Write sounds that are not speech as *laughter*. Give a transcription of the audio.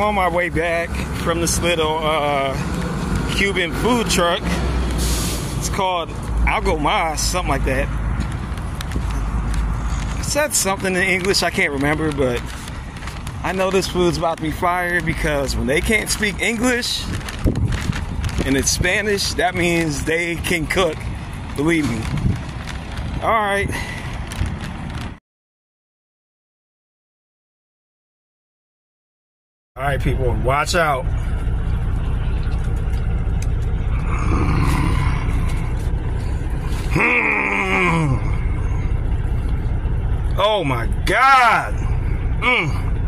I'm on my way back from this little uh, Cuban food truck. It's called Algo Mas, something like that. I said something in English, I can't remember, but I know this food's about to be fired because when they can't speak English and it's Spanish, that means they can cook. Believe me. All right. All right, people, watch out. *sighs* Oh my God. Mm.